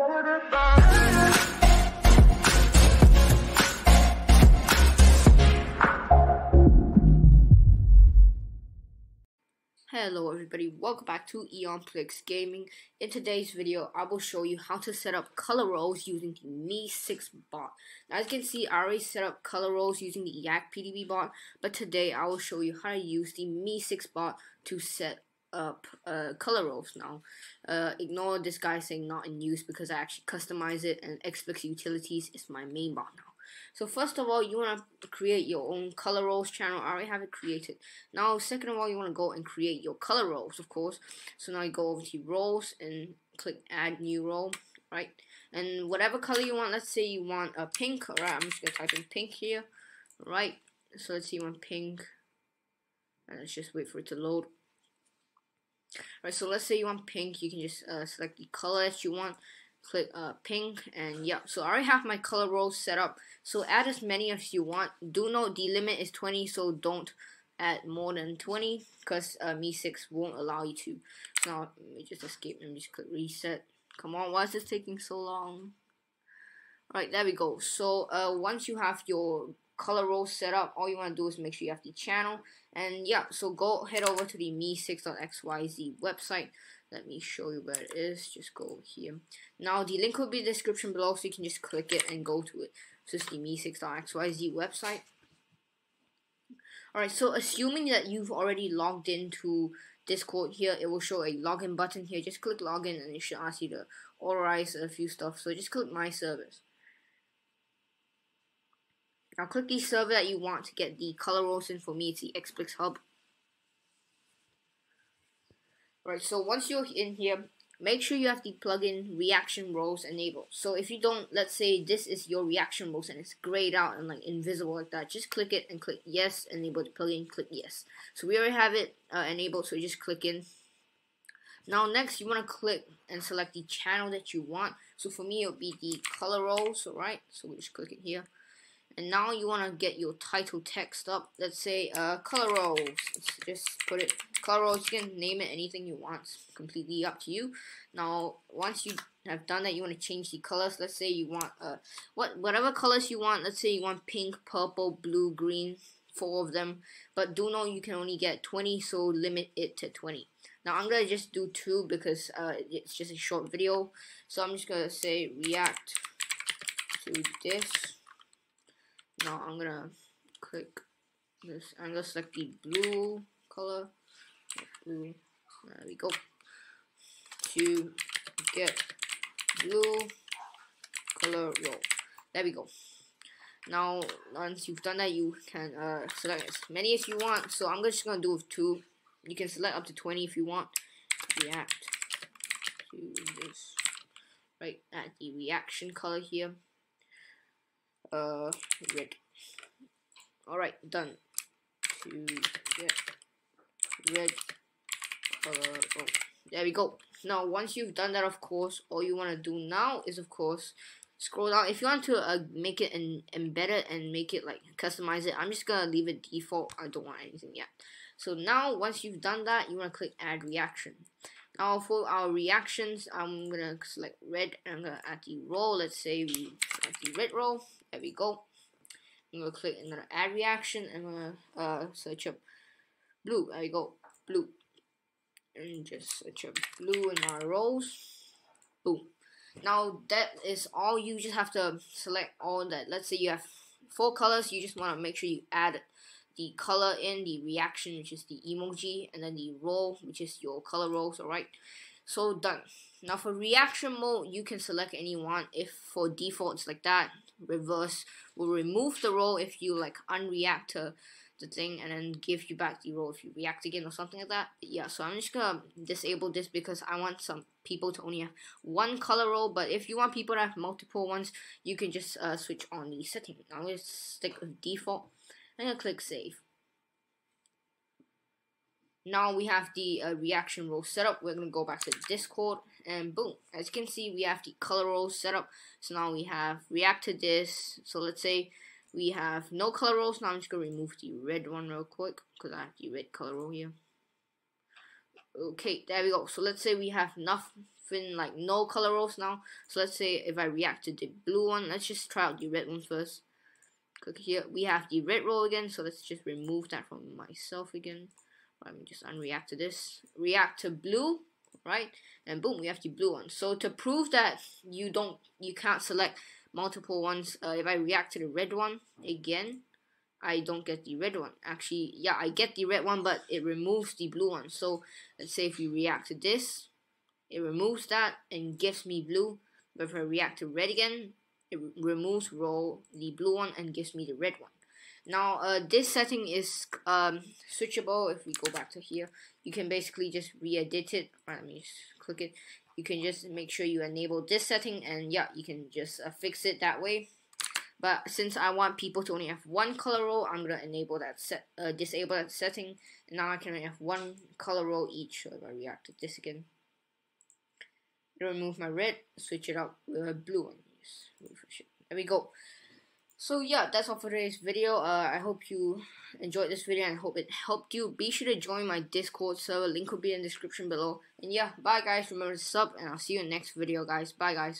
Hello everybody, welcome back to EonPlix Gaming. In today's video, I will show you how to set up color roles using the MEE6 bot. Now, as you can see, I already set up color roles using the YAGPDB bot, but today I will show you how to use the MEE6 bot to set up uh, color roles now. Uh, ignore this guy saying not in use because I actually customize it and Xflix Utilities is my main bot now. So first of all, you want to create your own color roles channel. I already have it created. Now, second of all, you want to go and create your color roles, of course. So now you go over to roles and click add new role, right? And whatever color you want, let's say you want a pink, alright, I'm just going to type in pink here, right? So let's see you want pink, and let's just wait for it to load. Alright, so let's say you want pink, you can just uh, select the color that you want. Click uh, pink and yeah so I already have my color roles set up. So add as many as you want. Do note the limit is 20 so don't add more than 20 because uh, MEE6 won't allow you to. Now let me just escape. And just click reset. Come on why is this taking so long? Alright, there we go. So uh, once you have your color role set up, all you want to do is make sure you have the channel. And yeah, so go head over to the mee6.xyz website. Let me show you where it is. Just go here. Now, the link will be in the description below, so you can just click it and go to it. So it's the mee6.xyz website. Alright, so assuming that you've already logged into Discord here, it will show a login button here. Just click login and it should ask you to authorize a few stuff. So just click my service. Now click the server that you want to get the color roles in. For me, it's the Xflix Hub. Right, so once you're in here, make sure you have the plugin reaction roles enabled. So if you don't, let's say this is your reaction roles and it's grayed out and like invisible like that, just click it and click yes, enable the plugin, click yes. So we already have it uh, enabled, so just click in. Now next you want to click and select the channel that you want. So for me it'll be the color roles, alright? So we just click it here and now you want to get your title text up. Let's say uh, color roles let's just put it color roles you can name it anything you want. It's completely up to you. Now once you have done that you want to change the colors. Let's say you want uh what whatever colors you want. Let's say you want pink purple blue green four of them. But do know you can only get 20 so limit it to 20 now I'm gonna just do two because uh, it's just a short video. So I'm just gonna say react to this now I'm gonna click this. I'm gonna select the blue color. Blue. There we go. To get blue color role. There we go. Now, once you've done that, you can uh, select as many as you want. So I'm just gonna do with two. You can select up to 20 if you want. React to this. Right at the reaction color here uh red. Alright done. To get red color oh there we go. Now once you've done that of course all you want to do now is of course scroll down. If you want to uh, make it and embed it and make it like customize it I'm just gonna leave it default. I don't want anything yet. So now once you've done that you want to click add reaction. Now for our reactions I'm gonna select red and I'm gonna add the role let's say we the red role there we go. I'm gonna click gonna add reaction. and I'm gonna uh, search up blue. There we go, blue. And just search up blue in my roles. Boom. Now that is all. You just have to select all that. Let's say you have four colors. You just want to make sure you add the color in the reaction, which is the emoji, and then the role, which is your color roles. Alright. So done. Now for reaction mode, you can select any one. If for defaults like that, reverse will remove the role if you like unreact to the thing and then give you back the role if you react again or something like that. Yeah, so I'm just gonna disable this because I want some people to only have one color role, but if you want people to have multiple ones, you can just uh, switch on the setting. I'm gonna stick with default. I'm gonna click save. Now we have the uh, reaction role set up. We're gonna go back to Discord and boom as you can see we have the color roles set up so now we have react to this so let's say we have no color roles now I'm just gonna remove the red one real quick because I have the red color role here okay there we go so let's say we have nothing like no color rows now. So let's say if I react to the blue one, let's just try out the red one first. Click here. We have the red row again, so let's just remove that from myself again. Let me just unreact to this. React to blue, right? And boom, we have the blue one. So to prove that you don't, you can't select multiple ones. Uh, if I react to the red one again, I don't get the red one. Actually, yeah, I get the red one, but it removes the blue one. So let's say if we react to this, it removes that and gives me blue. But if I react to red again, it removes row the blue one and gives me the red one. Now, uh, this setting is um, switchable. If we go back to here, you can basically just re-edit it. Right, let me just click it. You can just make sure you enable this setting, and yeah, you can just uh, fix it that way. But since I want people to only have one color row, I'm gonna enable that set, uh, disable that setting. And now I can only have one color row each. So if I react to this again, remove my red, switch it out with a blue one. Refresh it. There we go. So yeah, that's all for today's video. Uh, I hope you enjoyed this video and hope it helped you. Be sure to join my Discord server. Link will be in the description below. And yeah, bye guys. Remember to sub and I'll see you in the next video guys. Bye guys.